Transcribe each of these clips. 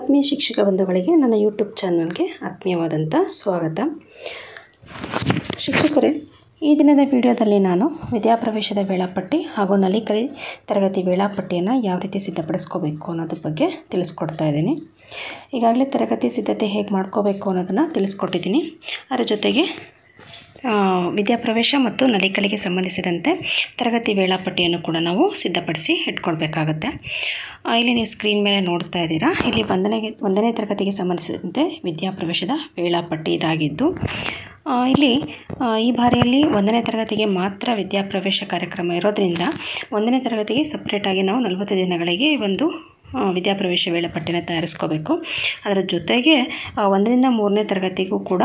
ಆತ್ಮೀಯ ಶಿಕ್ಷಕ ಬಂಧುಗಳಿಗೆ ನನ್ನ ಯೂಟ್ಯೂಬ್ ಚಾನಲ್ಗೆ ಆತ್ಮೀಯವಾದಂಥ ಸ್ವಾಗತ. ಶಿಕ್ಷಕರೇ, ಈ ದಿನದ ವಿಡಿಯೋದಲ್ಲಿ ನಾನು ವಿದ್ಯಾಪ್ರವೇಶದ ವೇಳಾಪಟ್ಟಿ ಹಾಗೂ ನಲಿಕಲಿ ತರಗತಿ ವೇಳಾಪಟ್ಟಿಯನ್ನು ಯಾವ ರೀತಿ ಸಿದ್ಧಪಡಿಸ್ಕೋಬೇಕು ಅನ್ನೋದ್ರ ಬಗ್ಗೆ ತಿಳಿಸ್ಕೊಡ್ತಾ ಇದ್ದೀನಿ. ಈಗಾಗಲೇ ತರಗತಿ ಸಿದ್ಧತೆ ಹೇಗೆ ಮಾಡ್ಕೋಬೇಕು ಅನ್ನೋದನ್ನು ತಿಳಿಸ್ಕೊಟ್ಟಿದ್ದೀನಿ. ಅದರ ಜೊತೆಗೆ ವಿದ್ಯಾಪ್ರವೇಶ ಮತ್ತು ನಲಿಕಲಿಗೆ ಸಂಬಂಧಿಸಿದಂತೆ ತರಗತಿ ವೇಳಾಪಟ್ಟಿಯನ್ನು ಕೂಡ ನಾವು ಸಿದ್ಧಪಡಿಸಿ ಇಟ್ಕೊಳ್ಬೇಕಾಗತ್ತೆ. ಇಲ್ಲಿ ನೀವು ಸ್ಕ್ರೀನ್ ಮೇಲೆ ನೋಡ್ತಾ ಇದ್ದೀರಾ. ಇಲ್ಲಿ ಒಂದನೇ ಒಂದನೇ ತರಗತಿಗೆ ಸಂಬಂಧಿಸಿದಂತೆ ವಿದ್ಯಾಪ್ರವೇಶದ ವೇಳಾಪಟ್ಟಿ ಇದಾಗಿದ್ದು ಇಲ್ಲಿ ಈ ಬಾರಿಯಲ್ಲಿ ಒಂದನೇ ತರಗತಿಗೆ ಮಾತ್ರ ವಿದ್ಯಾಪ್ರವೇಶ ಕಾರ್ಯಕ್ರಮ ಇರೋದರಿಂದ ಒಂದನೇ ತರಗತಿಗೆ ಸಪ್ರೇಟಾಗಿ ನಾವು ನಲವತ್ತು ದಿನಗಳಿಗೆ ಒಂದು ವಿದ್ಯಾಪ್ರವೇಶ ವೇಳಾಪಟ್ಟಿನ ತಯಾರಿಸ್ಕೋಬೇಕು. ಅದರ ಜೊತೆಗೆ ಒಂದರಿಂದ ಮೂರನೇ ತರಗತಿಗೂ ಕೂಡ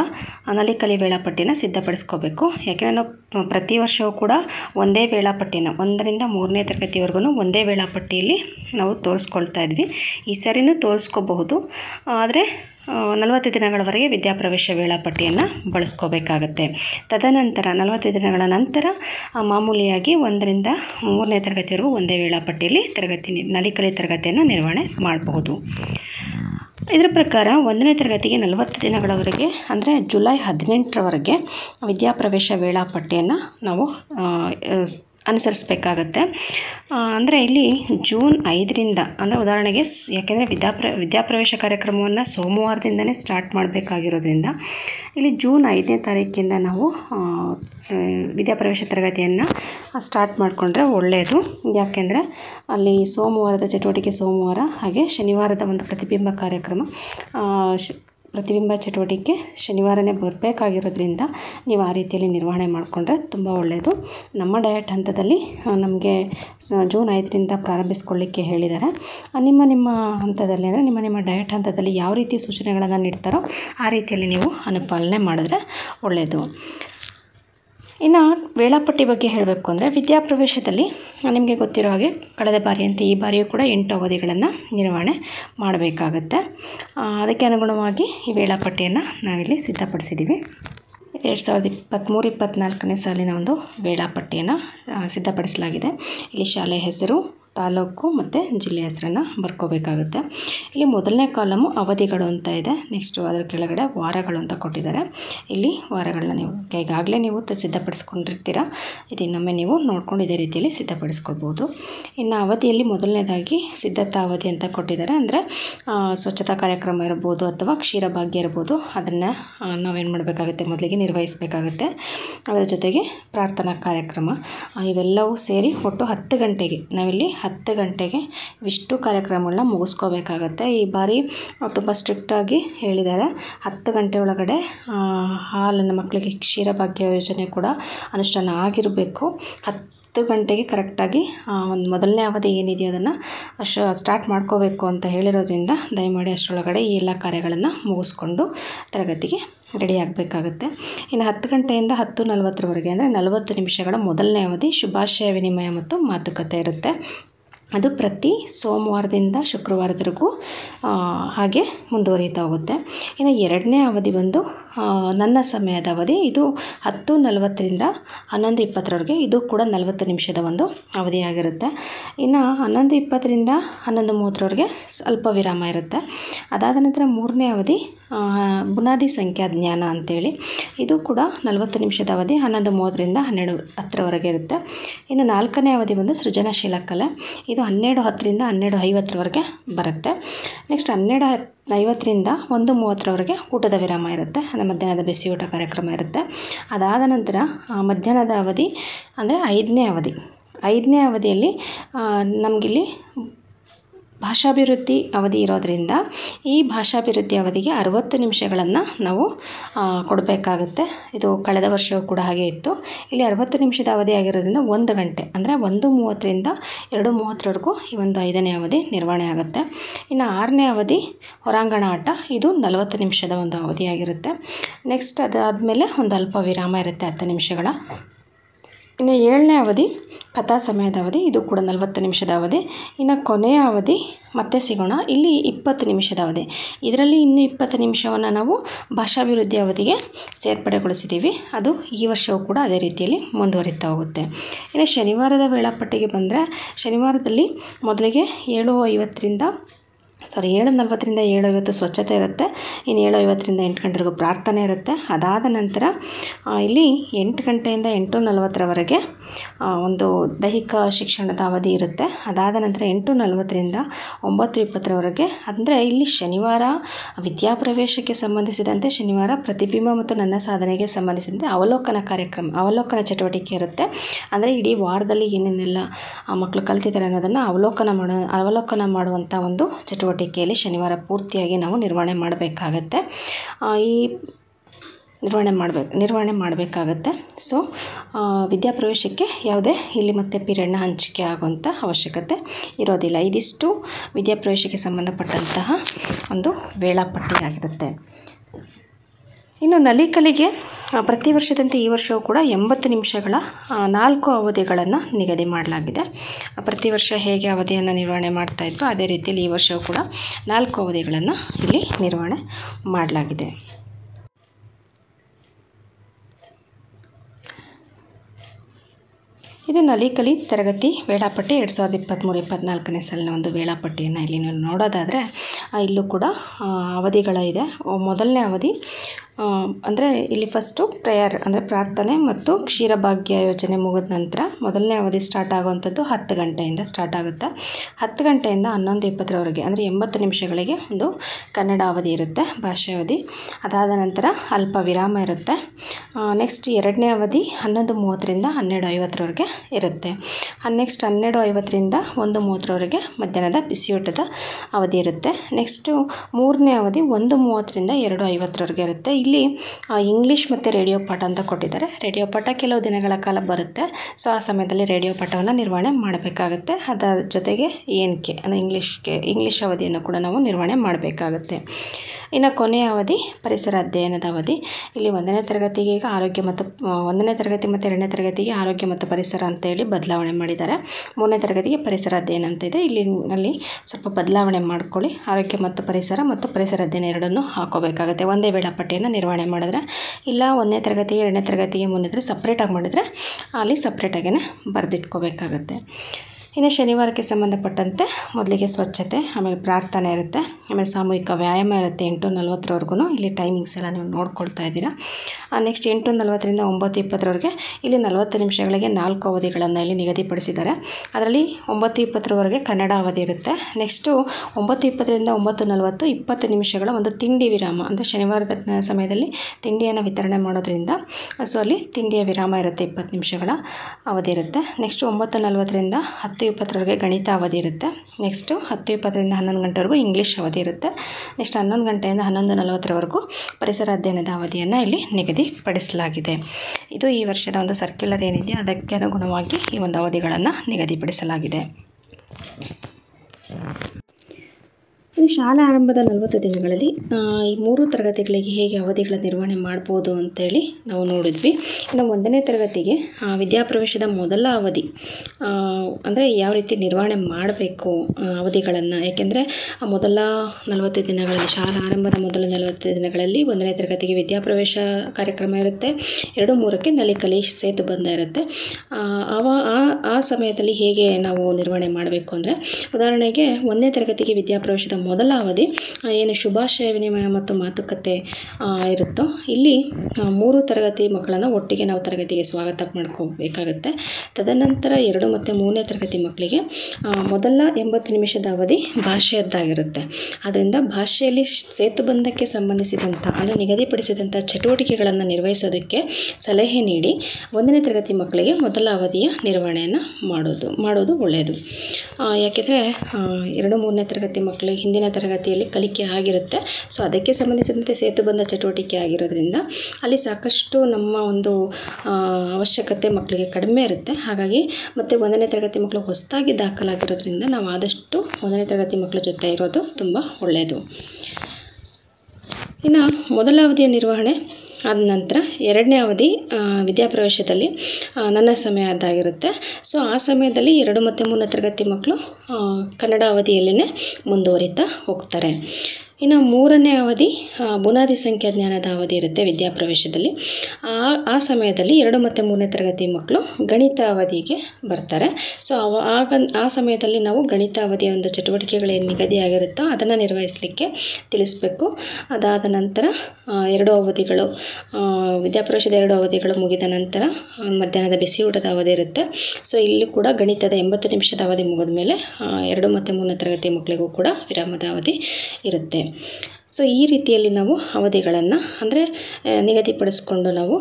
ಅನಲಿಕಲಿ ವೇಳಾಪಟ್ಟಿನ ಸಿದ್ಧಪಡಿಸ್ಕೋಬೇಕು. ಯಾಕೆಂದರೆ ಪ್ರತಿ ವರ್ಷವೂ ಕೂಡ ಒಂದೇ ವೇಳಾಪಟ್ಟಿನ ಒಂದರಿಂದ ಮೂರನೇ ತರಗತಿವರೆಗೂ ಒಂದೇ ವೇಳಾಪಟ್ಟಿಯಲ್ಲಿ ನಾವು ತೋರಿಸ್ಕೊಳ್ತಾ ಇದ್ವಿ. ಈ ಸರಿನೂ ತೋರಿಸ್ಕೋಬಹುದು. ಆದರೆ ನಲವತ್ತು ದಿನಗಳವರೆಗೆ ವಿದ್ಯಾಪ್ರವೇಶ ವೇಳಾಪಟ್ಟಿಯನ್ನು ಬಳಸ್ಕೋಬೇಕಾಗತ್ತೆ. ತದನಂತರ ನಲವತ್ತು ದಿನಗಳ ನಂತರ ಮಾಮೂಲಿಯಾಗಿ ಒಂದರಿಂದ ಮೂರನೇ ತರಗತಿವರೆಗೂ ಒಂದೇ ವೇಳಾಪಟ್ಟಿಯಲ್ಲಿ ತರಗತಿ ನಲಿಕಲಿ ತರಗತಿಯನ್ನು ನಿರ್ವಹಣೆ ಮಾಡಬಹುದು. ಇದರ ಪ್ರಕಾರ ಒಂದನೇ ತರಗತಿಗೆ ನಲವತ್ತು ದಿನಗಳವರೆಗೆ, ಅಂದರೆ ಜುಲೈ ಹದಿನೆಂಟರವರೆಗೆ ವಿದ್ಯಾಪ್ರವೇಶ ವೇಳಾಪಟ್ಟಿಯನ್ನು ನಾವು ಅನುಸರಿಸಬೇಕಾಗತ್ತೆ. ಅಂದರೆ ಇಲ್ಲಿ ಜೂನ್ ಐದರಿಂದ, ಅಂದರೆ ಉದಾಹರಣೆಗೆ ಯಾಕೆಂದರೆ ವಿದ್ಯಾಪ್ರ, ವಿದ್ಯಾಪ್ರವೇಶ ಕಾರ್ಯಕ್ರಮವನ್ನು ಸೋಮವಾರದಿಂದನೇ ಸ್ಟಾರ್ಟ್ ಮಾಡಬೇಕಾಗಿರೋದ್ರಿಂದ, ಇಲ್ಲಿ ಜೂನ್ ಐದನೇ ತಾರೀಕಿಂದ ನಾವು ವಿದ್ಯಾಪ್ರವೇಶ ತರಗತಿಯನ್ನು ಸ್ಟಾರ್ಟ್ ಮಾಡಿಕೊಂಡ್ರೆ ಒಳ್ಳೆಯದು ಯಾಕೆಂದರೆ ಅಲ್ಲಿ ಸೋಮವಾರದ ಚಟುವಟಿಕೆ ಸೋಮವಾರ, ಹಾಗೆ ಶನಿವಾರದ ಒಂದು ಪ್ರತಿಬಿಂಬ ಕಾರ್ಯಕ್ರಮ ಪ್ರತಿಬಿಂಬ ಚಟುವಟಿಕೆ ಶನಿವಾರನೇ ಬರಬೇಕಾಗಿರೋದ್ರಿಂದ ನೀವು ಆ ರೀತಿಯಲ್ಲಿ ನಿರ್ವಹಣೆ ಮಾಡಿಕೊಂಡ್ರೆ ತುಂಬ ಒಳ್ಳೆಯದು. ನಮ್ಮ ಡಯಟ್ ಹಂತದಲ್ಲಿ ನಮಗೆ ಜೂನ್ ಐದರಿಂದ ಪ್ರಾರಂಭಿಸ್ಕೊಳ್ಳಿಕ್ಕೆ ಹೇಳಿದ್ದಾರೆ. ನಿಮ್ಮ ನಿಮ್ಮ ಹಂತದಲ್ಲಿ ಅಂದರೆ ನಿಮ್ಮ ನಿಮ್ಮ ಡಯಟ್ ಹಂತದಲ್ಲಿ ಯಾವ ರೀತಿ ಸೂಚನೆಗಳನ್ನು ನೀಡ್ತಾರೋ ಆ ರೀತಿಯಲ್ಲಿ ನೀವು ಅನುಪಾಲನೆ ಮಾಡಿದ್ರೆ ಒಳ್ಳೆಯದು. ಇನ್ನು ವೇಳಾಪಟ್ಟಿ ಬಗ್ಗೆ ಹೇಳಬೇಕು ಅಂದರೆ ವಿದ್ಯಾಪ್ರವೇಶದಲ್ಲಿ ನಿಮಗೆ ಗೊತ್ತಿರೋ ಹಾಗೆ ಕಳೆದ ಬಾರಿಯಂತೆ ಈ ಬಾರಿಯೂ ಕೂಡ ಎಂಟು ಅವಧಿಗಳನ್ನು ನಿರ್ವಹಣೆ ಮಾಡಬೇಕಾಗತ್ತೆ. ಅದಕ್ಕೆ ಅನುಗುಣವಾಗಿ ಈ ವೇಳಾಪಟ್ಟಿಯನ್ನು ನಾವಿಲ್ಲಿ ಸಿದ್ಧಪಡಿಸಿದ್ದೀವಿ ಎರಡು ಸಾವಿರದ ಇಪ್ಪತ್ತ್ಮೂರು ಇಪ್ಪತ್ತ್ನಾಲ್ಕನೇ ಸಾಲಿನ ಒಂದು ವೇಳಾಪಟ್ಟಿಯನ್ನು ಸಿದ್ಧಪಡಿಸಲಾಗಿದೆ. ಇಲ್ಲಿ ಶಾಲೆ ಹೆಸರು ತಾಲೂಕು ಮತ್ತು ಜಿಲ್ಲೆ ಹೆಸರನ್ನು ಬರ್ಕೋಬೇಕಾಗುತ್ತೆ. ಇಲ್ಲಿ ಮೊದಲನೇ ಕಾಲಮು ಅವಧಿಗಳು ಅಂತ ಇದೆ. ನೆಕ್ಸ್ಟು ಅದರ ಕೆಳಗಡೆ ವಾರಗಳು ಅಂತ ಕೊಟ್ಟಿದ್ದಾರೆ. ಇಲ್ಲಿ ವಾರಗಳನ್ನ ನೀವು ಈಗಾಗಲೇ ನೀವು ಸಿದ್ಧಪಡಿಸ್ಕೊಂಡಿರ್ತೀರ? ಇದನ್ನೊಮ್ಮೆ ನೀವು ನೋಡ್ಕೊಂಡು ಇದೇ ರೀತಿಯಲ್ಲಿ ಸಿದ್ಧಪಡಿಸ್ಕೊಳ್ಬೋದು. ಇನ್ನು ಅವಧಿಯಲ್ಲಿ ಮೊದಲನೇದಾಗಿ ಸಿದ್ಧತಾ ಅವಧಿ ಅಂತ ಕೊಟ್ಟಿದ್ದಾರೆ. ಅಂದರೆ ಸ್ವಚ್ಛತಾ ಕಾರ್ಯಕ್ರಮ ಇರ್ಬೋದು ಅಥವಾ ಕ್ಷೀರಭಾಗ್ಯ ಇರ್ಬೋದು. ಅದನ್ನು ನಾವೇನು ಮಾಡಬೇಕಾಗುತ್ತೆ? ಮೊದಲಿಗೆ ನಿರ್ವಹಿಸಬೇಕಾಗುತ್ತೆ. ಅದರ ಜೊತೆಗೆ ಪ್ರಾರ್ಥನಾ ಕಾರ್ಯಕ್ರಮ ಇವೆಲ್ಲವೂ ಸೇರಿ ಒಟ್ಟು ಹತ್ತು ಗಂಟೆಗೆ ನಾವಿಲ್ಲಿ ಹತ್ತು ಗಂಟೆಗೆ ಇವಿಷ್ಟು ಕಾರ್ಯಕ್ರಮಗಳನ್ನ ಮುಗಿಸ್ಕೋಬೇಕಾಗತ್ತೆ. ಈ ಬಾರಿ ತುಂಬ ಸ್ಟ್ರಿಕ್ಟಾಗಿ ಹೇಳಿದ್ದಾರೆ. ಹತ್ತು ಗಂಟೆ ಒಳಗಡೆ ಹಾಲನ್ನು ಮಕ್ಕಳಿಗೆ ಕ್ಷೀರಭಾಗ್ಯ ಯೋಜನೆ ಕೂಡ ಅನುಷ್ಠಾನ ಆಗಿರಬೇಕು. ಹತ್ತು ಗಂಟೆಗೆ ಕರೆಕ್ಟಾಗಿ ಒಂದು ಮೊದಲನೇ ಅವಧಿ ಏನಿದೆಯೋ ಅದನ್ನು ಅಷ್ಟು ಸ್ಟಾರ್ಟ್ ಮಾಡ್ಕೋಬೇಕು ಅಂತ ಹೇಳಿರೋದ್ರಿಂದ ದಯಮಾಡಿ ಅಷ್ಟರೊಳಗಡೆ ಈ ಎಲ್ಲ ಕಾರ್ಯಗಳನ್ನು ಮುಗಿಸ್ಕೊಂಡು ತರಗತಿಗೆ ರೆಡಿ ಆಗಬೇಕಾಗುತ್ತೆ. ಇನ್ನು ಹತ್ತು ಗಂಟೆಯಿಂದ ಹತ್ತು ನಲವತ್ತರವರೆಗೆ ಅಂದರೆ ನಲವತ್ತು ನಿಮಿಷಗಳ ಮೊದಲನೇ ಅವಧಿ ಶುಭಾಶಯ ವಿನಿಮಯ ಮತ್ತು ಮಾತುಕತೆ ಇರುತ್ತೆ. ಅದು ಪ್ರತಿ ಸೋಮವಾರದಿಂದ ಶುಕ್ರವಾರದವರೆಗೂ ಹಾಗೆ ಮುಂದುವರಿತಾ ಹೋಗುತ್ತೆ. ಇನ್ನು ಎರಡನೇ ಅವಧಿ ಬಂದು ನನ್ನ ಸಮಯದ ಅವಧಿ, ಇದು ಹತ್ತು ನಲವತ್ತರಿಂದ ಹನ್ನೊಂದು ಇಪ್ಪತ್ತರವರೆಗೆ, ಇದು ಕೂಡ ನಲವತ್ತು ನಿಮಿಷದ ಒಂದು ಅವಧಿಯಾಗಿರುತ್ತೆ. ಇನ್ನು ಹನ್ನೊಂದು ಇಪ್ಪತ್ತರಿಂದ ಹನ್ನೊಂದು ಮೂವತ್ತರವರೆಗೆ ಸ್ವಲ್ಪ ವಿರಾಮ ಇರುತ್ತೆ. ಅದಾದ ನಂತರ ಮೂರನೇ ಅವಧಿ ಬುನಾದಿ ಸಂಖ್ಯಾ ಜ್ಞಾನ ಅಂತೇಳಿ, ಇದು ಕೂಡ ನಲವತ್ತು ನಿಮಿಷದ ಅವಧಿ, ಹನ್ನೊಂದು ಮೂವತ್ತರಿಂದ ಹನ್ನೆರಡು ಹತ್ತರವರೆಗೆ ಇರುತ್ತೆ. ಇನ್ನು ನಾಲ್ಕನೇ ಅವಧಿ ಬಂದು ಸೃಜನಶೀಲ ಕಲೆ ಇದು ಹನ್ನೆರಡು ಹತ್ತರಿಂದ ಹನ್ನೆರಡು ಐವತ್ತರವರೆಗೆ ಬರುತ್ತೆ. ನೆಕ್ಸ್ಟ್ ಹನ್ನೆರಡು ಐವತ್ತರಿಂದ ಒಂದು ಮೂವತ್ತರವರೆಗೆ ಊಟದ ವಿರಾಮ ಇರುತ್ತೆ. ಅಂದರೆ ಮಧ್ಯಾಹ್ನದ ಬಿಸಿ ಊಟ ಕಾರ್ಯಕ್ರಮ ಇರುತ್ತೆ. ಅದಾದ ನಂತರ ಮಧ್ಯಾಹ್ನದ ಅವಧಿ ಅಂದರೆ ಐದನೇ ಅವಧಿ. ಐದನೇ ಅವಧಿಯಲ್ಲಿ ನಮಗಿಲ್ಲಿ ಭಾಷಾಭಿವೃದ್ಧಿ ಅವಧಿ ಇರೋದರಿಂದ ಈ ಭಾಷಾಭಿವೃದ್ಧಿ ಅವಧಿಗೆ ಅರವತ್ತು ನಿಮಿಷಗಳನ್ನು ನಾವು ಕೊಡಬೇಕಾಗುತ್ತೆ. ಇದು ಕಳೆದ ವರ್ಷವೂ ಕೂಡ ಹಾಗೆ ಇತ್ತು. ಇಲ್ಲಿ ಅರವತ್ತು ನಿಮಿಷದ ಅವಧಿ ಆಗಿರೋದ್ರಿಂದ ಒಂದು ಗಂಟೆ, ಅಂದರೆ ಒಂದು ಮೂವತ್ತರಿಂದ ಎರಡು ಮೂವತ್ತರವರೆಗೂ ಈ ಒಂದು ಐದನೇ ಅವಧಿ ನಿರ್ವಹಣೆ ಆಗುತ್ತೆ. ಇನ್ನು ಆರನೇ ಅವಧಿ ಹೊರಾಂಗಣ ಆಟ, ಇದು ನಲವತ್ತು ನಿಮಿಷದ ಒಂದು ಅವಧಿಯಾಗಿರುತ್ತೆ ನೆಕ್ಸ್ಟ್ ಅದಾದಮೇಲೆ ಒಂದು ಅಲ್ಪ ವಿರಾಮ ಇರುತ್ತೆ ಹತ್ತು ನಿಮಿಷಗಳ. ಇನ್ನು ಏಳನೇ ಅವಧಿ ಕಥಾ ಸಮಯದ ಅವಧಿ, ಇದು ಕೂಡ ನಲವತ್ತು ನಿಮಿಷದ ಅವಧಿ. ಇನ್ನು ಕೊನೆಯ ಅವಧಿ ಮತ್ತೆ ಸಿಗೋಣ. ಇಲ್ಲಿ ಇಪ್ಪತ್ತು ನಿಮಿಷದ ಅವಧಿ. ಇದರಲ್ಲಿ ಇನ್ನು ಇಪ್ಪತ್ತು ನಿಮಿಷವನ್ನು ನಾವು ಭಾಷಾಭಿವೃದ್ಧಿ ಅವಧಿಗೆ ಸೇರ್ಪಡೆಗೊಳಿಸಿದ್ದೀವಿ. ಅದು ಈ ವರ್ಷವೂ ಕೂಡ ಅದೇ ರೀತಿಯಲ್ಲಿ ಮುಂದುವರಿತಾ ಹೋಗುತ್ತೆ. ಇನ್ನು ಶನಿವಾರದ ವೇಳಾಪಟ್ಟಿಗೆ ಬಂದರೆ, ಶನಿವಾರದಲ್ಲಿ ಮೊದಲಿಗೆ ಏಳು ಐವತ್ತರಿಂದ ಸಾರಿ, ಏಳು ನಲ್ವತ್ತರಿಂದ ಏಳು ಐವತ್ತು ಸ್ವಚ್ಛತೆ ಇರುತ್ತೆ. ಇನ್ನು ಏಳು ಐವತ್ತರಿಂದ ಎಂಟು ಗಂಟೆವರೆಗೂ ಪ್ರಾರ್ಥನೆ ಇರುತ್ತೆ. ಅದಾದ ನಂತರ ಇಲ್ಲಿ ಎಂಟು ಗಂಟೆಯಿಂದ ಎಂಟು ನಲವತ್ತರವರೆಗೆ ಒಂದು ದೈಹಿಕ ಶಿಕ್ಷಣದ ಅವಧಿ ಇರುತ್ತೆ. ಅದಾದ ನಂತರ ಎಂಟು ನಲವತ್ತರಿಂದ ಒಂಬತ್ತು ಇಪ್ಪತ್ತರವರೆಗೆ, ಅಂದರೆ ಇಲ್ಲಿ ಶನಿವಾರ ವಿದ್ಯಾಪ್ರವೇಶಕ್ಕೆ ಸಂಬಂಧಿಸಿದಂತೆ, ಶನಿವಾರ ಪ್ರತಿಬಿಂಬ ಮತ್ತು ನನ್ನ ಸಾಧನೆಗೆ ಸಂಬಂಧಿಸಿದಂತೆ ಅವಲೋಕನ ಕಾರ್ಯಕ್ರಮ, ಅವಲೋಕನ ಚಟುವಟಿಕೆ ಇರುತ್ತೆ. ಅಂದರೆ ಇಡೀ ವಾರದಲ್ಲಿ ಏನೇನೆಲ್ಲ ಮಕ್ಕಳು ಕಲ್ತಿದ್ದಾರೆ ಅನ್ನೋದನ್ನು ಅವಲೋಕನ ಮಾಡೋ, ಅವಲೋಕನ ಮಾಡುವಂಥ ಒಂದು ಚಟುವಟಿಕೆಯಲ್ಲಿ ಶನಿವಾರ ಪೂರ್ತಿಯಾಗಿ ನಾವು ನಿರ್ವಹಣೆ ಮಾಡಬೇಕಾಗತ್ತೆ. ಈ ನಿರ್ವಹಣೆ ಮಾಡಬೇಕು, ನಿರ್ವಹಣೆ ಮಾಡಬೇಕಾಗತ್ತೆ. ಸೊ ವಿದ್ಯಾಪ್ರವೇಶಕ್ಕೆ ಯಾವುದೇ ಇಲ್ಲಿ ಮತ್ತೆ ಪೀರಿಯಡ್ನ ಹಂಚಿಕೆ ಆಗುವಂಥ ಅವಶ್ಯಕತೆ ಇರೋದಿಲ್ಲ. ಇದಿಷ್ಟು ವಿದ್ಯಾಪ್ರವೇಶಕ್ಕೆ ಸಂಬಂಧಪಟ್ಟಂತಹ ಒಂದು ವೇಳಾಪಟ್ಟಿಯಾಗಿರುತ್ತೆ. ಇನ್ನು ನಲಿಕಲಿಗೆ ಪ್ರತಿ ವರ್ಷದಂತೆ ಈ ವರ್ಷವೂ ಕೂಡ ಎಂಬತ್ತು ನಿಮಿಷಗಳ ನಾಲ್ಕು ಅವಧಿಗಳನ್ನು ನಿಗದಿ ಮಾಡಲಾಗಿದೆ. ಪ್ರತಿ ವರ್ಷ ಹೇಗೆ ಅವಧಿಯನ್ನು ನಿರ್ವಹಣೆ ಮಾಡ್ತಾ ಇತ್ತು ಅದೇ ರೀತಿಯಲ್ಲಿ ಈ ವರ್ಷವೂ ಕೂಡ ನಾಲ್ಕು ಅವಧಿಗಳನ್ನು ಇಲ್ಲಿ ನಿರ್ವಹಣೆ ಮಾಡಲಾಗಿದೆ. ಇದು ನಲಿಕಲಿ ತರಗತಿ ವೇಳಾಪಟ್ಟಿ ಎರಡು ಸಾವಿರದ ಇಪ್ಪತ್ತ್ಮೂರು ಇಪ್ಪತ್ತ್ನಾಲ್ಕನೇ ಸಾಲಿನ ಒಂದು ವೇಳಾಪಟ್ಟಿಯನ್ನು ಇಲ್ಲಿ ನೀವು ನೋಡೋದಾದರೆ ಇಲ್ಲೂ ಕೂಡ ಅವಧಿಗಳ ಇದೆ. ಮೊದಲನೇ ಅವಧಿ ಅಂದರೆ ಇಲ್ಲಿ ಫಸ್ಟು ಪ್ರೇಯರ್ ಅಂದರೆ ಪ್ರಾರ್ಥನೆ ಮತ್ತು ಕ್ಷೀರಭಾಗ್ಯ ಯೋಜನೆ ಮುಗಿದ ನಂತರ ಮೊದಲನೇ ಅವಧಿ ಸ್ಟಾರ್ಟ್ ಆಗುವಂಥದ್ದು ಹತ್ತು ಗಂಟೆಯಿಂದ ಸ್ಟಾರ್ಟ್ ಆಗುತ್ತೆ. ಹತ್ತು ಗಂಟೆಯಿಂದ ಹನ್ನೊಂದು ಇಪ್ಪತ್ತರವರೆಗೆ, ಅಂದರೆ ಎಂಬತ್ತು ನಿಮಿಷಗಳಿಗೆ ಒಂದು ಕನ್ನಡ ಅವಧಿ ಇರುತ್ತೆ, ಭಾಷೆ ಅವಧಿ. ಅದಾದ ನಂತರ ಅಲ್ಪ ವಿರಾಮ ಇರುತ್ತೆ. ನೆಕ್ಸ್ಟ್ ಎರಡನೇ ಅವಧಿ ಹನ್ನೊಂದು ಮೂವತ್ತರಿಂದ ಹನ್ನೆರಡು ಐವತ್ತರವರೆಗೆ ಇರುತ್ತೆ. ನೆಕ್ಸ್ಟ್ ಹನ್ನೆರಡು ಐವತ್ತರಿಂದ ಒಂದು ಮೂವತ್ತರವರೆಗೆ ಮಧ್ಯಾಹ್ನದ ಬಿಸಿಯೂಟದ ಅವಧಿ ಇರುತ್ತೆ. ನೆಕ್ಸ್ಟು ಮೂರನೇ ಅವಧಿ ಒಂದು ಮೂವತ್ತರಿಂದ ಎರಡು ಐವತ್ತರವರೆಗೆ ಇರುತ್ತೆ. ಇಲ್ಲಿ ಇಂಗ್ಲೀಷ್ ಮತ್ತು ರೇಡಿಯೋ ಪಾಠ ಅಂತ ಕೊಟ್ಟಿದ್ದಾರೆ. ರೇಡಿಯೋ ಪಾಠ ಕೆಲವು ದಿನಗಳ ಕಾಲ ಬರುತ್ತೆ. ಸೊ ಆ ಸಮಯದಲ್ಲಿ ರೇಡಿಯೋ ಪಾಠವನ್ನು ನಿರ್ವಹಣೆ ಮಾಡಬೇಕಾಗುತ್ತೆ. ಅದರ ಜೊತೆಗೆ ಎನ್ ಕೆ, ಅಂದರೆ ಇಂಗ್ಲೀಷ್ಗೆ ಇಂಗ್ಲೀಷ್ ಅವಧಿಯನ್ನು ಕೂಡ ನಾವು ನಿರ್ವಹಣೆ ಮಾಡಬೇಕಾಗುತ್ತೆ. ಇನ್ನು ಕೊನೆಯ ಅವಧಿ, ಪರಿಸರ ಅಧ್ಯಯನದ ಅವಧಿ. ಇಲ್ಲಿ ಒಂದನೇ ತರಗತಿಗೆ ಈಗ ಆರೋಗ್ಯ ಮತ್ತು ಒಂದನೇ ತರಗತಿ ಮತ್ತು ಎರಡನೇ ತರಗತಿಗೆ ಆರೋಗ್ಯ ಮತ್ತು ಪರಿಸರ ಅಂತೇಳಿ ಬದಲಾವಣೆ ಮಾಡಿದ್ದಾರೆ. ಮೂರನೇ ತರಗತಿಗೆ ಪರಿಸರ ಅಧ್ಯಯನ ಅಂತ ಇದೆ. ಇಲ್ಲಿ ಅಲ್ಲಿ ಸ್ವಲ್ಪ ಬದಲಾವಣೆ ಮಾಡ್ಕೊಳ್ಳಿ. ಆರೋಗ್ಯ ಮತ್ತು ಪರಿಸರ ಮತ್ತು ಪರಿಸರ ಅಧ್ಯಯನ ಎರಡನ್ನು ಹಾಕೋಬೇಕಾಗುತ್ತೆ. ಒಂದೇ ವೇಳಾಪಟ್ಟಿಯನ್ನು ನಿರ್ವಹಣೆ ಮಾಡಿದ್ರೆ, ಇಲ್ಲ ಒಂದನೇ ತರಗತಿಗೆ, ಎರಡನೇ ತರಗತಿಗೆ ಮುನ್ನಿದ್ರೆ ಸಪ್ರೇಟಾಗಿ ಮಾಡಿದರೆ, ಅಲ್ಲಿ ಸಪ್ರೇಟಾಗೇ ಬರೆದಿಟ್ಕೋಬೇಕಾಗತ್ತೆ. ಇನ್ನು ಶನಿವಾರಕ್ಕೆ ಸಂಬಂಧಪಟ್ಟಂತೆ ಮೊದಲಿಗೆ ಸ್ವಚ್ಛತೆ, ಆಮೇಲೆ ಪ್ರಾರ್ಥನೆ ಇರುತ್ತೆ, ಆಮೇಲೆ ಸಾಮೂಹಿಕ ವ್ಯಾಯಾಮ ಇರುತ್ತೆ ಎಂಟು ನಲ್ವತ್ತರವರೆಗೂ ಇಲ್ಲಿ ಟೈಮಿಂಗ್ಸ್ ಎಲ್ಲ ನೀವು ನೋಡ್ಕೊಳ್ತಾ ಇದ್ದೀರಾ. ನೆಕ್ಸ್ಟ್ ಎಂಟು ನಲ್ವತ್ತರಿಂದ ಒಂಬತ್ತು ಇಪ್ಪತ್ತರವರೆಗೆ ಇಲ್ಲಿ ನಲವತ್ತು ನಿಮಿಷಗಳಿಗೆ ನಾಲ್ಕು ಅವಧಿಗಳನ್ನು ಇಲ್ಲಿ ನಿಗದಿಪಡಿಸಿದ್ದಾರೆ. ಅದರಲ್ಲಿ ಒಂಬತ್ತು ಇಪ್ಪತ್ತರವರೆಗೆ ಕನ್ನಡ ಅವಧಿ ಇರುತ್ತೆ. ನೆಕ್ಸ್ಟು ಒಂಬತ್ತು ಇಪ್ಪತ್ತರಿಂದ ಒಂಬತ್ತು ನಲವತ್ತು ಇಪ್ಪತ್ತು ನಿಮಿಷಗಳ ಒಂದು ತಿಂಡಿ ವಿರಾಮ, ಅಂದರೆ ಶನಿವಾರದ ಸಮಯದಲ್ಲಿ ತಿಂಡಿಯನ್ನು ವಿತರಣೆ ಮಾಡೋದ್ರಿಂದ, ಸೊ ಅಲ್ಲಿ ತಿಂಡಿಯ ವಿರಾಮ ಇರುತ್ತೆ ಇಪ್ಪತ್ತು ನಿಮಿಷಗಳ ಅವಧಿ ಇರುತ್ತೆ. ನೆಕ್ಸ್ಟ್ ಒಂಬತ್ತು ನಲವತ್ತರಿಂದ ಹತ್ತು ಇಪ್ಪತ್ತರವರೆಗೆ ಗಣಿತ ಅವಧಿ ಇರುತ್ತೆ. ನೆಕ್ಸ್ಟು ಹತ್ತು ಇಪ್ಪತ್ತರಿಂದ ಹನ್ನೊಂದು ಗಂಟೆವರೆಗೂ ಇಂಗ್ಲೀಷ್ ಅವಧಿ ಇರುತ್ತೆ. ನೆಕ್ಸ್ಟ್ ಹನ್ನೊಂದು ಗಂಟೆಯಿಂದ ಹನ್ನೊಂದು ನಲವತ್ತರವರೆಗೂ ಪರಿಸರ ಅಧ್ಯಯನದ ಅವಧಿಯನ್ನು ಇಲ್ಲಿ ನಿಗದಿಪಡಿಸಲಾಗಿದೆ. ಇದು ಈ ವರ್ಷದ ಒಂದು ಸರ್ಕ್ಯುಲರ್ ಏನಿದೆಯೋ ಅದಕ್ಕೆ ಅನುಗುಣವಾಗಿ ಈ ಒಂದು ಅವಧಿಗಳನ್ನು ನಿಗದಿಪಡಿಸಲಾಗಿದೆ. ಇದು ಶಾಲಾ ಆರಂಭದ ನಲವತ್ತು ದಿನಗಳಲ್ಲಿ ಈ ಮೂರು ತರಗತಿಗಳಿಗೆ ಹೇಗೆ ಅವಧಿಗಳ ನಿರ್ವಹಣೆ ಮಾಡ್ಬೋದು ಅಂತೇಳಿ ನಾವು ನೋಡಿದ್ವಿ. ಇನ್ನು ಒಂದನೇ ತರಗತಿಗೆ ವಿದ್ಯಾಪ್ರವೇಶದ ಮೊದಲ ಅವಧಿ ಅಂದರೆ ಯಾವ ರೀತಿ ನಿರ್ವಹಣೆ ಮಾಡಬೇಕು ಅವಧಿಗಳನ್ನು. ಯಾಕೆಂದರೆ, ಆ, ಮೊದಲ ನಲವತ್ತು ದಿನಗಳಲ್ಲಿ, ಶಾಲಾ ಆರಂಭದ ಮೊದಲ ನಲವತ್ತು ದಿನಗಳಲ್ಲಿ ಒಂದನೇ ತರಗತಿಗೆ ವಿದ್ಯಾಪ್ರವೇಶ ಕಾರ್ಯಕ್ರಮ ಇರುತ್ತೆ. ಎರಡು ಮೂರಕ್ಕೆ ನಲ್ಲಿ ನಲಿಕಲಿ ಸೇತು ಬಂದ ಇರುತ್ತೆ. ಅವ ಆ ಸಮಯದಲ್ಲಿ ಹೇಗೆ ನಾವು ನಿರ್ವಹಣೆ ಮಾಡಬೇಕು ಅಂದರೆ, ಉದಾಹರಣೆಗೆ ಒಂದನೇ ತರಗತಿಗೆ ವಿದ್ಯಾಪ್ರವೇಶದ ಮೊದಲ ಅವಧಿ ಏನು ಶುಭಾಶಯ ವಿನಿಮಯ ಮತ್ತು ಮಾತುಕತೆ ಇರುತ್ತೋ, ಇಲ್ಲಿ ಮೂರು ತರಗತಿ ಮಕ್ಕಳನ್ನು ಒಟ್ಟಿಗೆ ನಾವು ತರಗತಿಗೆ ಸ್ವಾಗತ ಮಾಡ್ಕೋಬೇಕಾಗತ್ತೆ. ತದನಂತರ ಎರಡು ಮತ್ತು ಮೂರನೇ ತರಗತಿ ಮಕ್ಕಳಿಗೆ ಮೊದಲ ಎಂಬತ್ತು ನಿಮಿಷದ ಅವಧಿ ಭಾಷೆಯದ್ದಾಗಿರುತ್ತೆ. ಆದ್ದರಿಂದ ಭಾಷೆಯಲ್ಲಿ ಸೇತುಬಂಧಕ್ಕೆ ಸಂಬಂಧಿಸಿದಂಥ ಅಂದರೆ ನಿಗದಿಪಡಿಸಿದಂಥ ಚಟುವಟಿಕೆಗಳನ್ನು ನಿರ್ವಹಿಸೋದಕ್ಕೆ ಸಲಹೆ ನೀಡಿ, ಒಂದನೇ ತರಗತಿ ಮಕ್ಕಳಿಗೆ ಮೊದಲ ಅವಧಿಯ ನಿರ್ವಹಣೆಯನ್ನು ಮಾಡೋದು ಮಾಡೋದು ಒಳ್ಳೆಯದು. ಯಾಕೆಂದರೆ ಎರಡು ಮೂರನೇ ತರಗತಿ ಮಕ್ಕಳಿಗೆ ಹಿಂದಿನ ತರಗತಿಯಲ್ಲಿ ಕಲಿಕೆ ಆಗಿರುತ್ತೆ. ಸೊ ಅದಕ್ಕೆ ಸಂಬಂಧಿಸಿದಂತೆ ಸೇತುಬಂಧ ಚಟುವಟಿಕೆ ಆಗಿರೋದ್ರಿಂದ ಅಲ್ಲಿ ಸಾಕಷ್ಟು ನಮ್ಮ ಒಂದು ಅವಶ್ಯಕತೆ ಮಕ್ಕಳಿಗೆ ಕಡಿಮೆ ಇರುತ್ತೆ. ಹಾಗಾಗಿ ಮತ್ತು ಒಂದನೇ ತರಗತಿ ಮಕ್ಕಳು ಹೊಸದಾಗಿ ದಾಖಲಾಗಿರೋದ್ರಿಂದ ನಾವು ಆದಷ್ಟು ಒಂದನೇ ತರಗತಿ ಮಕ್ಕಳ ಜೊತೆ ಇರೋದು ತುಂಬ ಒಳ್ಳೆಯದು. ಇನ್ನು ಮೊದಲ ಅವಧಿಯ ನಿರ್ವಹಣೆ. ಆದ ನಂತರ ಎರಡನೇ ಅವಧಿ ವಿದ್ಯಾಪ್ರವೇಶದಲ್ಲಿ ನನ್ನ ಸಮಯ ಅದಾಗಿರುತ್ತೆ. ಸೊ ಆ ಸಮಯದಲ್ಲಿ ಎರಡು ಮತ್ತು ಮೂರನೇ ತರಗತಿ ಮಕ್ಕಳು ಕನ್ನಡ ಅವಧಿಯಲ್ಲೇ ಮುಂದುವರಿತಾ ಹೋಗ್ತಾರೆ. ಇನ್ನು ಮೂರನೇ ಅವಧಿ ಬುನಾದಿ ಸಂಖ್ಯಾ ಜ್ಞಾನದ ಅವಧಿ ಇರುತ್ತೆ ವಿದ್ಯಾಪ್ರವೇಶದಲ್ಲಿ. ಆ ಆ ಸಮಯದಲ್ಲಿ ಎರಡು ಮತ್ತು ಮೂರನೇ ತರಗತಿ ಮಕ್ಕಳು ಗಣಿತ ಅವಧಿಗೆ ಬರ್ತಾರೆ. ಸೊ ಅವ, ಆಗ, ಆ ಸಮಯದಲ್ಲಿ ನಾವು ಗಣಿತ ಅವಧಿಯ ಒಂದು ಚಟುವಟಿಕೆಗಳೇನು ನಿಗದಿಯಾಗಿರುತ್ತೋ ಅದನ್ನು ನಿರ್ವಹಿಸಲಿಕ್ಕೆ ತಿಳಿಸ್ಬೇಕು. ಅದಾದ ನಂತರ ಎರಡು ಅವಧಿಗಳು ವಿದ್ಯಾಪ್ರವೇಶದ ಎರಡು ಅವಧಿಗಳು ಮುಗಿದ ನಂತರ ಮಧ್ಯಾಹ್ನದ ಬಿಸಿ ಊಟದ ಅವಧಿ ಇರುತ್ತೆ. ಸೊ ಇಲ್ಲಿ ಕೂಡ ಗಣಿತದ ಎಂಬತ್ತು ನಿಮಿಷದ ಅವಧಿ ಮುಗಿದ ಮೇಲೆ ಎರಡು ಮತ್ತು ಮೂರನೇ ತರಗತಿ ಮಕ್ಕಳಿಗೂ ಕೂಡ ವಿರಾಮದ ಅವಧಿ ಇರುತ್ತೆ. ಸೊ ಈ ರೀತಿಯಲ್ಲಿ ನಾವು ಅವಧಿಗಳನ್ನು ಅಂದರೆ ನಿಗದಿಪಡಿಸ್ಕೊಂಡು ನಾವು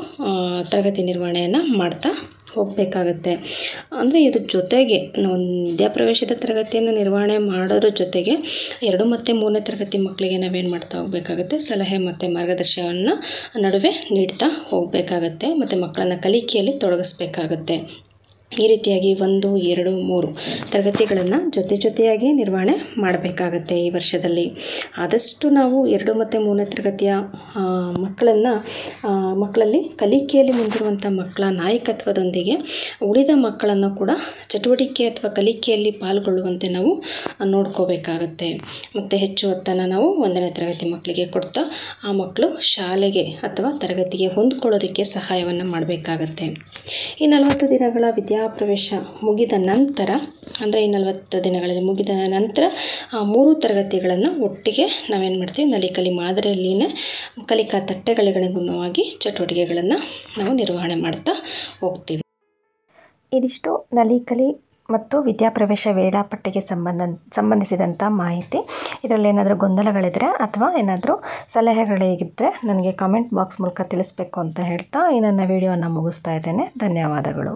ತರಗತಿ ನಿರ್ವಹಣೆಯನ್ನು ಮಾಡ್ತಾ ಹೋಗಬೇಕಾಗತ್ತೆ. ಅಂದರೆ, ಇದ್ರ ಜೊತೆಗೆ ನಾವು ವಿದ್ಯಾಪ್ರವೇಶದ ತರಗತಿಯನ್ನು ನಿರ್ವಹಣೆ ಮಾಡೋದ್ರ ಜೊತೆಗೆ ಎರಡು ಮತ್ತು ಮೂರನೇ ತರಗತಿ ಮಕ್ಕಳಿಗೆ ನಾವೇನು ಮಾಡ್ತಾ ಹೋಗಬೇಕಾಗುತ್ತೆ? ಸಲಹೆ ಮತ್ತು ಮಾರ್ಗದರ್ಶನವನ್ನು ನಡುವೆ ನೀಡ್ತಾ ಹೋಗಬೇಕಾಗತ್ತೆ. ಮತ್ತು ಮಕ್ಕಳನ್ನು ಕಲಿಕೆಯಲ್ಲಿ ತೊಡಗಿಸ್ಬೇಕಾಗತ್ತೆ. ಈ ರೀತಿಯಾಗಿ ಒಂದು, ಎರಡು, ಮೂರು ತರಗತಿಗಳನ್ನು ಜೊತೆ ಜೊತೆಯಾಗಿ ನಿರ್ವಹಣೆ ಮಾಡಬೇಕಾಗತ್ತೆ ಈ ವರ್ಷದಲ್ಲಿ. ಆದಷ್ಟು ನಾವು ಎರಡು ಮತ್ತು ಮೂರನೇ ತರಗತಿಯ ಮಕ್ಕಳನ್ನು ಮಕ್ಕಳಲ್ಲಿ ಕಲಿಕೆಯಲ್ಲಿ ಮುಂದಿರುವಂಥ ಮಕ್ಕಳ ನಾಯಕತ್ವದೊಂದಿಗೆ ಉಳಿದ ಮಕ್ಕಳನ್ನು ಕೂಡ ಚಟುವಟಿಕೆ ಅಥವಾ ಕಲಿಕೆಯಲ್ಲಿ ಪಾಲ್ಗೊಳ್ಳುವಂತೆ ನಾವು ನೋಡ್ಕೋಬೇಕಾಗತ್ತೆ. ಮತ್ತು ಹೆಚ್ಚು ಹೊತ್ತನ್ನು ನಾವು ಒಂದನೇ ತರಗತಿ ಮಕ್ಕಳಿಗೆ ಕೊಡ್ತಾ ಆ ಮಕ್ಕಳು ಶಾಲೆಗೆ ಅಥವಾ ತರಗತಿಗೆ ಹೊಂದ್ಕೊಳ್ಳೋದಕ್ಕೆ ಸಹಾಯವನ್ನು ಮಾಡಬೇಕಾಗತ್ತೆ. ಈ ನಲವತ್ತು ದಿನಗಳ ವಿದ್ಯಾಪ್ರವೇಶ ಮುಗಿದ ನಂತರ, ಅಂದರೆ ಈ ನಲವತ್ತು ದಿನಗಳಲ್ಲಿ ಮುಗಿದ ನಂತರ, ಆ ಮೂರು ತರಗತಿಗಳನ್ನು ಒಟ್ಟಿಗೆ ನಾವೇನು ಮಾಡ್ತೀವಿ ನಲಿಕಲಿ ಮಾದರಿಯಲ್ಲಿನೇ ಕಲಿಕಾ ತಟ್ಟೆಗಳಿಗನುಗುಣವಾಗಿ ಚಟುವಟಿಕೆಗಳನ್ನು ನಾವು ನಿರ್ವಹಣೆ ಮಾಡ್ತಾ ಹೋಗ್ತೀವಿ. ಇದಿಷ್ಟು ನಲಿಕಲಿ ಮತ್ತು ವಿದ್ಯಾಪ್ರವೇಶ ವೇಳಾಪಟ್ಟಿಗೆ ಸಂಬಂಧ ಸಂಬಂಧಿಸಿದಂಥ ಮಾಹಿತಿ. ಇದರಲ್ಲಿ ಏನಾದರೂ ಗೊಂದಲಗಳಿದ್ದರೆ ಅಥವಾ ಏನಾದರೂ ಸಲಹೆಗಳಿದ್ದರೆ ನನಗೆ ಕಾಮೆಂಟ್ ಬಾಕ್ಸ್ ಮೂಲಕ ತಿಳಿಸ್ಬೇಕು ಅಂತ ಹೇಳ್ತಾ ಈ ನನ್ನ ವಿಡಿಯೋನ ಮುಗಿಸ್ತಾ ಇದ್ದೇನೆ. ಧನ್ಯವಾದಗಳು.